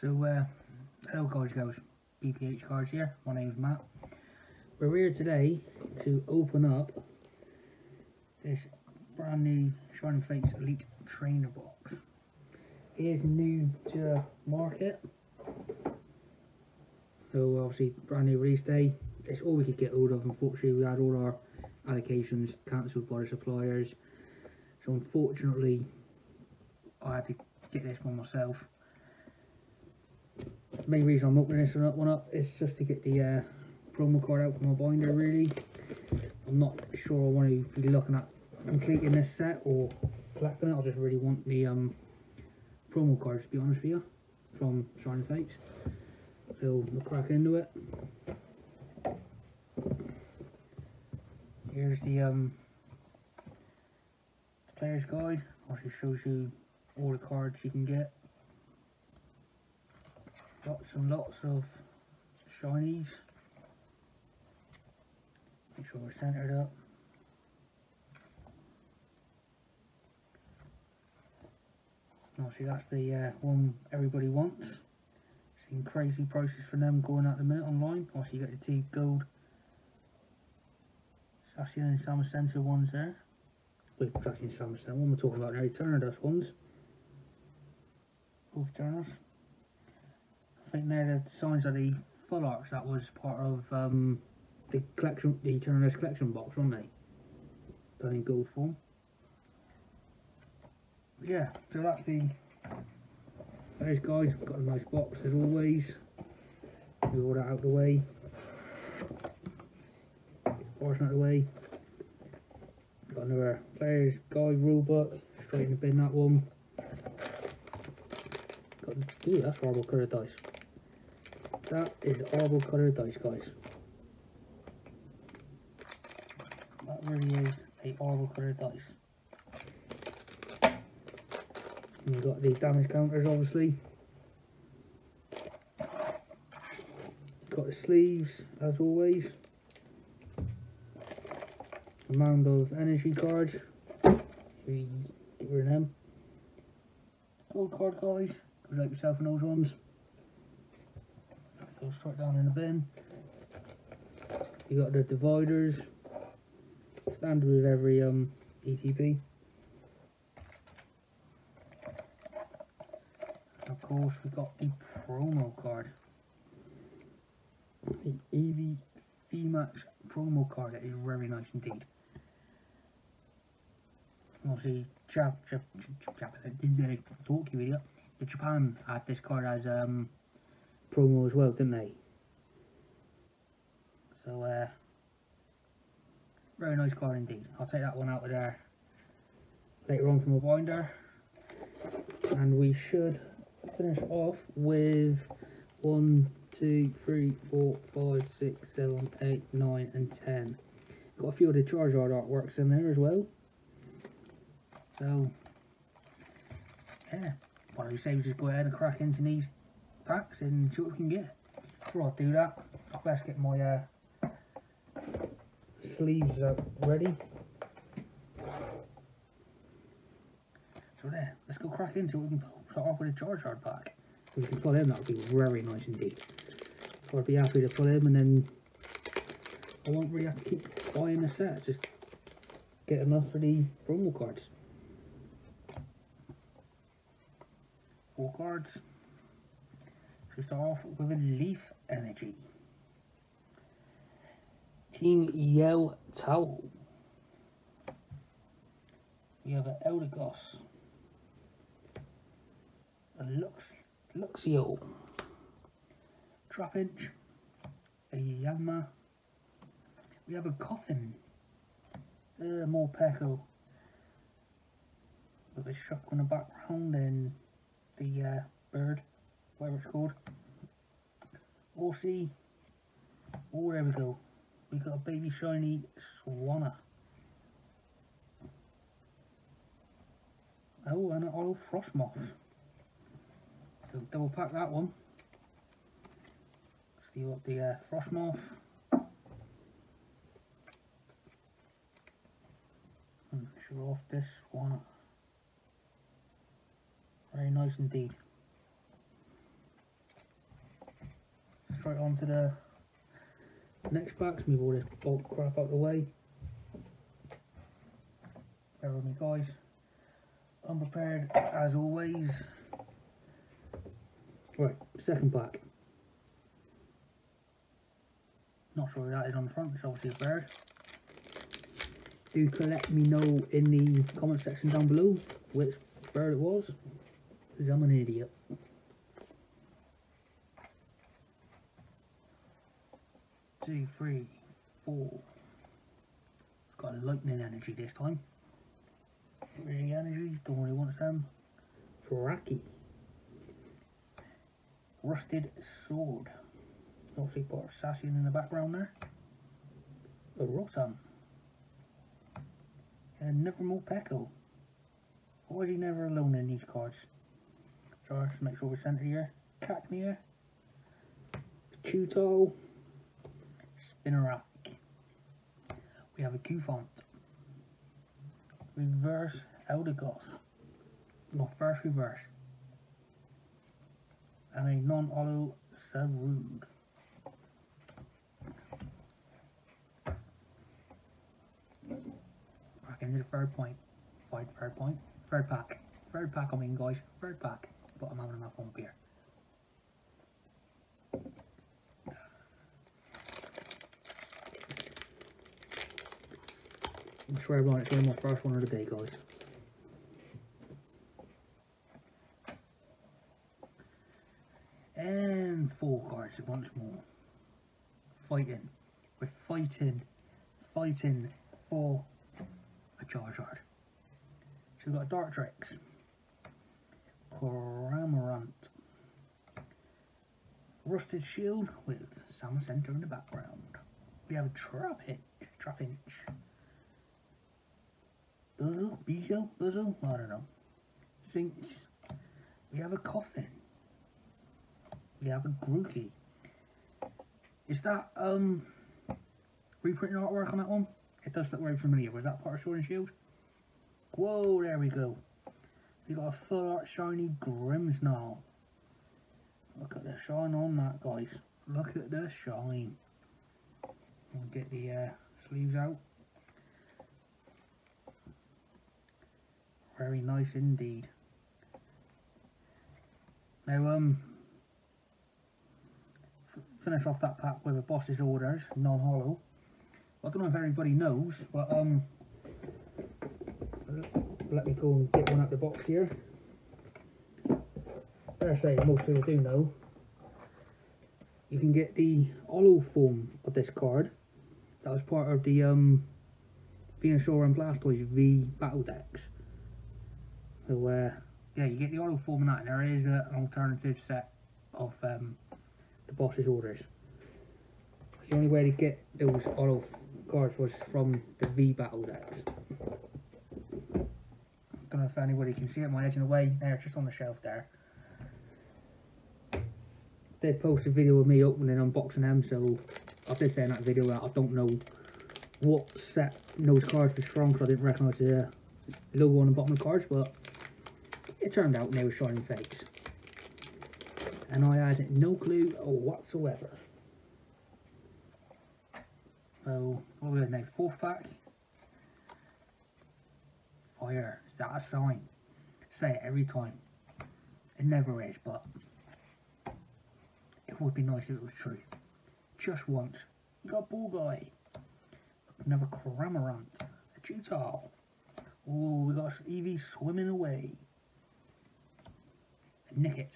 So, uh, hello guys, girls, BPH Cards here, my name is Matt. We're here today to open up this brand new Shining Fates Elite Trainer Box. It is new to market, so obviously brand new release day. It's all we could get hold of, unfortunately we had all our allocations cancelled by the suppliers, so unfortunately I had to get this one myself main reason I'm opening this one up is just to get the uh, promo card out for my binder really. I'm not sure I want to be looking at completing this set or collecting it, I just really want the um, promo cards to be honest with you from Shining Fates. So we'll crack into it. Here's the um, player's guide, also shows you all the cards you can get lots and lots of shinies. Make sure we're centered up. Obviously that's the uh, one everybody wants. Seeing crazy prices for them going at the minute online. Obviously you get the two gold Zacian and Centre ones there. Zacian and center one we're talking about Turner Dust ones. Both Turners. I think they're the signs of the full arcs that was part of um, the collection, the Eternus collection box, weren't they? Done in gold form. Yeah, so that's the. Those guys got a nice box as always. Move all that out of the way. Portion out of the way. Got another player's guide rulebook. Straight in the bin that one. Got, ooh, that's horrible coloured dice. That is horrible coloured dice, guys. That really is a horrible coloured dice. And you've got the damage counters, obviously. Got the sleeves, as always. A mound of energy cards. We get rid of them. Gold card, guys. Good luck yourself on those ones go straight down in the bin. You got the dividers, standard with every um, ETB. Of course, we got the promo card. The Eevee VMAX promo card is very nice indeed. Obviously, Jap, Jap, Jap, Jap, you idiot. Japan had this card as um, promo as well, didn't they? So, uh, very nice card indeed. I'll take that one out of there later on from a binder. And we should finish off with one, two, three, four, five, six, seven, eight, nine, and 10. Got a few of the Charizard artworks in there as well. So, yeah. Why don't you say we just go ahead and crack into these packs and see what we can get. Before I do that, I'll best get my uh, sleeves uh, ready. So there, let's go crack into it. We can start off with a Charizard pack. If we can pull him, that would be very nice indeed. So I'd be happy to pull him and then I won't really have to keep buying the set, just get enough for the promo cards. Four cards. Off with a Leaf Energy. Team Yell Towel. We have an Eldegoss. A Lux, Luxio. Trapinch. A Yanma. We have a Koffing. Uh, Morpeko. With a shock on the background and the uh, bird whatever it's called. Horsea. Oh, there we go. We've got a baby shiny Swanna. Oh, and an oil Frosmoth. So double pack that one. See what the uh, Frosmoth. And show off this one. Very nice indeed. Straight on to the next packs, move all this bulk crap out of the way. Bear with me guys. Unprepared as always. Right, second pack. Not sure who that is on the front, it's obviously a bird. Do let me know in the comment section down below which bird it was, because I'm an idiot. Two, three, four. It's got a lightning energy this time. Really energy, don't really want some. Draki. Rusted sword. Obviously got Zacian in the background there. A Rotom. And Nevermore Peko. Why is he never alone in these cards? So let's make sure we're centered here. Cacnea. Chewtle. Spinarak. We have a Cufant. Reverse Eldegoss. No, first reverse. And a non-auto Sarug. Back into the third point. Fight third point. Third pack. Third pack I mean guys. Third pack. But I'm having enough on beer. I swear everyone, it's one of my first one of the day guys. And four cards once more. Fighting. We're fighting. Fighting for a Charizard. So we've got Dartrix. Cramorant. Rusted Shield with Zamazenta in the background. We have a Trapinch. Trapinch. Buzzle? Beezel? Buzzle? I don't know. Cinch. We have a Koffing. We have a Grookey. Is that um reprinting artwork on that one? It does look very familiar. Was that part of Sword and Shield? Whoa, there we go. We got a full art shiny Grimmsnarl. Look at the shine on that, guys. Look at the shine. We'll get the uh, sleeves out. Very nice indeed. Now, um, finish off that pack with a boss's orders, non-holo. I don't know if everybody knows, but um, let me go and get one out the box here. I say, most people do know. You can get the holo form of this card. That was part of the um, Venusaur and Blastoise V battle decks. So uh, yeah, you get the holo form of that, and there is an alternative set of um, the boss's orders. The only way to get those holo cards was from the V battle decks. I don't know if anybody can see it, my edging away there, just on the shelf there. They post a video of me opening and unboxing them, so I did say in that video that I don't know what set those cards was from because I didn't recognise the logo on the bottom of the cards, but it turned out they were Shining Fates. And I had no clue whatsoever. So, what was it now? Fourth pack? Fire. Is that a sign? Say it every time. It never is, but it would be nice if it was true. Just once. You got Ball Guy. Another Cramorant. A Cheetal. Oh, we got Eevee swimming away. A Nickit.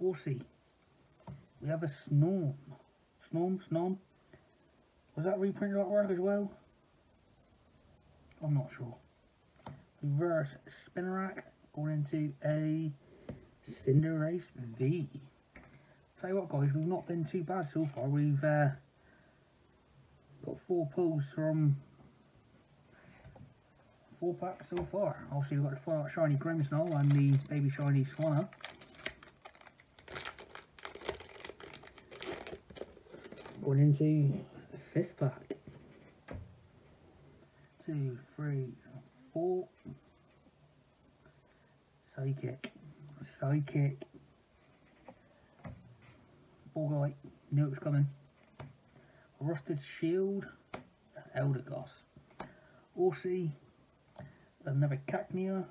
Horsea. We have a Snorm. Snorm? Snorm? Was that reprinted artwork as well? I'm not sure. Reverse Spinarak going into a Cinderace V. Tell you what guys, we've not been too bad so far. We've uh, got four pulls from four packs so far. Obviously we've got the full shiny Grimmsnarl and the baby shiny Swanna. Going into the fifth pack. Two, three, four. Psychic. Psychic. Guy. Knew it was coming. Rusted Shield, Eldegoss. Orsi, another Cacnea,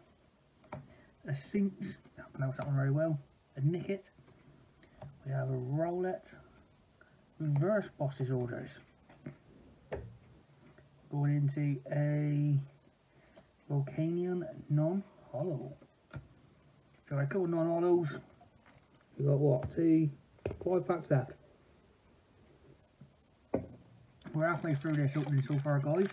a Sinch, I pronounce that one very well, a Nickit, we have a Rowlet, reverse boss's orders. Going into a Volcanion non-holo. So a couple non-holos. We got what, two, five packs left. We're halfway through this opening so far guys.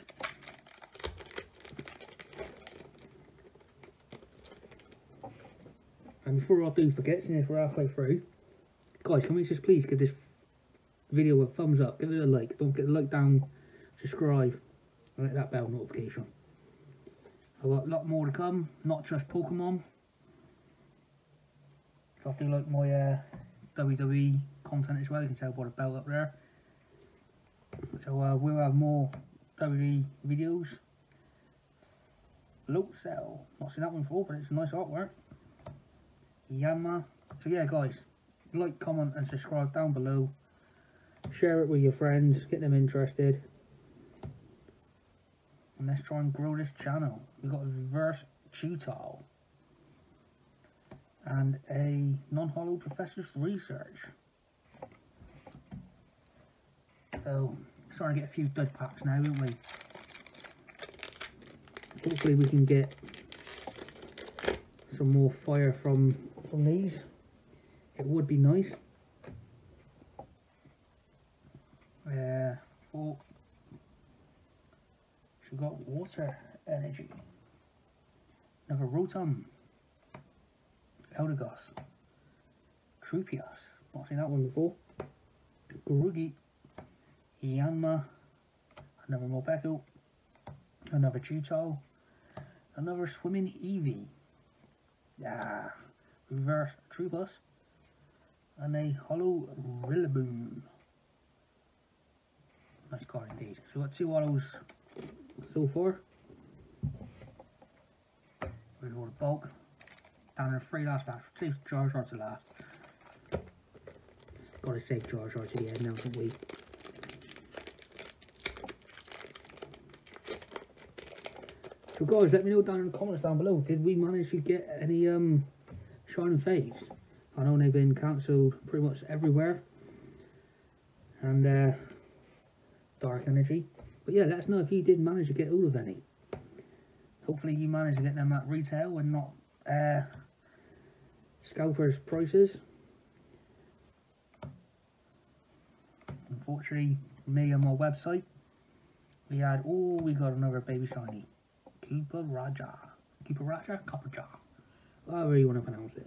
And before I do forget, since we're halfway through, guys, can we just please give this video a thumbs up, give it a like, don't get the like down, subscribe, and hit that bell notification. I've got a lot more to come, not just Pokemon. I do like my uh, WWE content as well, you can tell by the belt up there. So uh, we'll have more WWE videos. Low Cell, not seen that one before, but it's a nice artwork. Yama. So yeah guys, like, comment and subscribe down below. Share it with your friends, get them interested. And let's try and grow this channel. We've got a reverse Chewtle. And a non-holo professor's research. So, starting to get a few dud packs now, won't we? Hopefully we can get some more fire from from these. It would be nice. Uh, oh, she got water energy. Another Rotom. Eldegoss. Tropius. Not seen that one before. Grookey. Yanma. Another Morpeko. Another Chewtle. Another Swimming Eevee. Ah, reverse Tropius, and a holo Rillaboom. Nice card indeed. So we've got two holos so far. We've got a bulk. Down to three last last. Save Charizard to last. Gotta save Charizard to the end now, don't we? So guys, let me know down in the comments down below. Did we manage to get any um Shining Fates? I know they've been cancelled pretty much everywhere. And uh, Dark Energy. But yeah, let us know if you did manage to get all of any. Hopefully you managed to get them at retail and not uh, scalpers prices. Unfortunately, me on my website, we had, oh, we got another baby shiny. Keeper Raja. Keeper Raja? Copper Jar. However you want to pronounce it.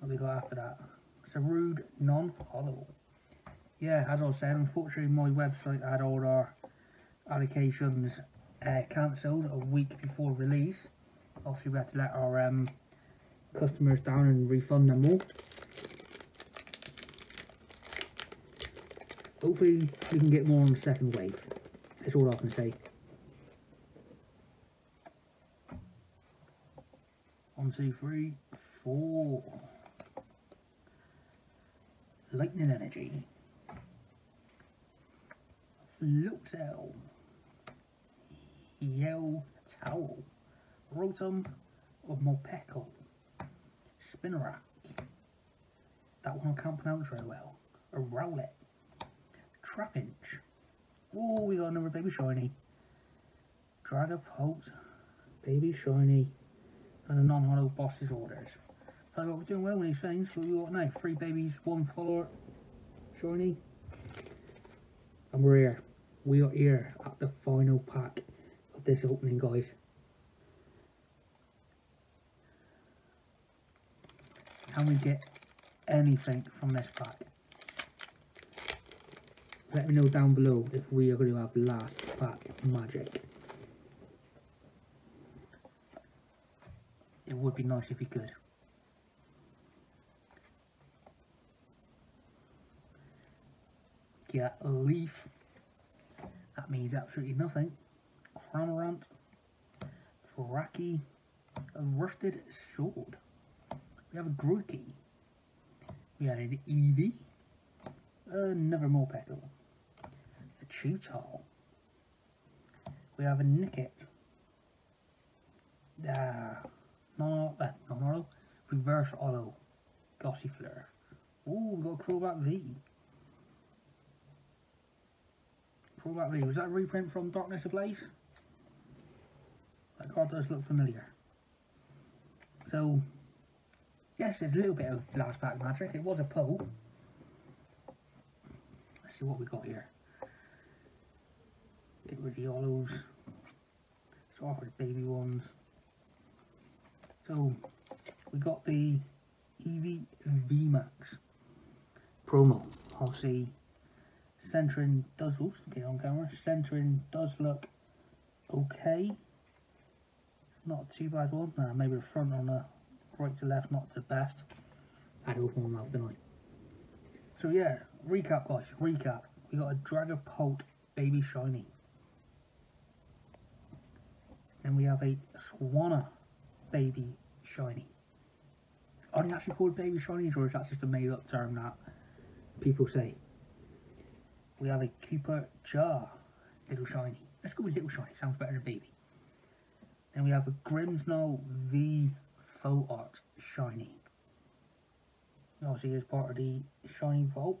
What we got after that? It's a rude Non-Holo. Yeah, as I saying, unfortunately my website had all our allocations uh, cancelled a week before release. Obviously we had to let our um, customers down and refund them all. Hopefully we can get more on the second wave. That's all I can say. One, two, three, four. Lightning energy. Float cell. Yell towel. Rotom of Morpeko. Spinarak. That one I can't pronounce very well. A Rowlet. Trapinch. Oh, we got another baby shiny. Dragapult. Baby shiny and a non-holo boss's orders. So we're doing well with these things. So we got now three babies, one follower, shiny, and we're here. We are here at the final pack of this opening, guys. Can we get anything from this pack? Let me know down below if we are going to have last pack magic. Would be nice if you could. Get a leaf. That means absolutely nothing. Cramorant. Fraki. A rusted sword. We have a Grookey. We have an Eevee. Another more Morpeko. A Cheetal. We have a Nickit. Ah, no, no, no, no, Reverse Auto. Gossifleur. Ooh, we got Crobat V. Crobat V. Was that a reprint from Darkness of Ablaze? That card does look familiar. So, yes, there's a little bit of last pack magic. It was a pull. Let's see what we got here. Get rid of the holos. Start with the baby ones. So, we got the Eevee VMAX promo. Obviously, centering does, oops, get on camera, centering does look okay. Not too bad one. Uh, maybe the front on the right to left, not the best. I had to open my mouth, didn't I? So yeah, recap guys, recap. We got a Dragapult Baby Shiny. Then we have a Swanna Baby Shiny. Are they actually called Baby Shinies or is that just a made up term that people say? We have a Cooper Jar Little Shiny. Let's go with Little Shiny, sounds better than Baby. Then we have a Grimmsnarl V Faux Art Shiny. Oh, Obviously as part of the Shiny Vault.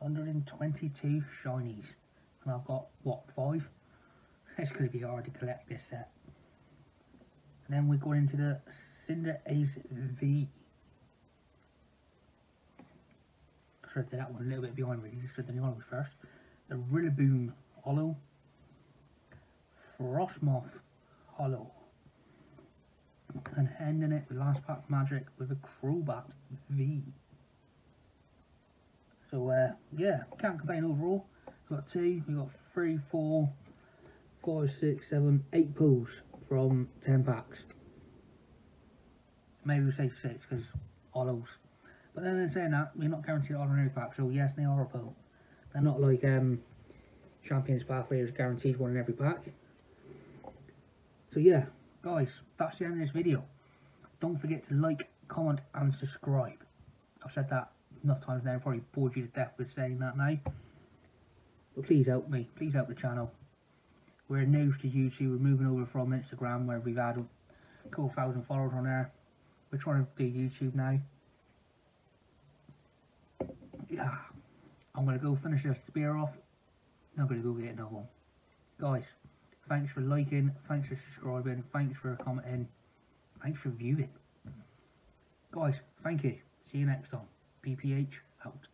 122 Shinies. And I've got, what, five? It's going to be hard to collect this set. And then we go into the Cinderace V. Should that one a little bit behind really, should have done the holos first. The Rillaboom Holo. Frosmoth holo. And ending it with last pack magic with a Crobat V. So uh, yeah, can't complain overall. We've got two, we've got three, four, five, six, seven, eight pulls from ten packs. Maybe we'll say six because holos. But then in saying that, we're not guaranteed on every pack, so yes, they are a pull. They're not like um, Champions Pathway guaranteed one in every pack. So yeah, guys, that's the end of this video. Don't forget to like, comment and subscribe. I've said that enough times now, probably bored you to death with saying that now. But please help me, please help the channel. We're new to YouTube, we're moving over from Instagram where we've had a couple thousand followers on there. We're trying to do YouTube now. Yeah, I'm going to go finish this spear off. I'm going to go get another one. Guys, Thanks for liking, thanks for subscribing, thanks for commenting, thanks for viewing. Guys, thank you. See you next time. BPH out.